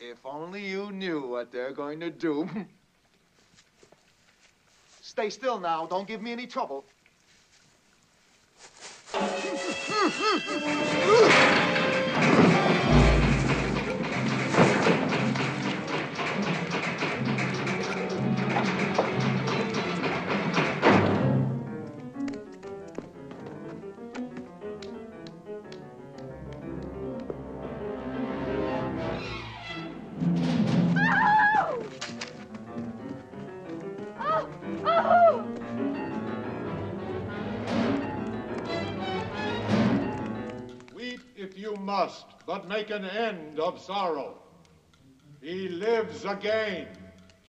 If only you knew what they're going to do. Stay still now. Don't give me any trouble. Weep if you must, but make an end of sorrow. He lives again.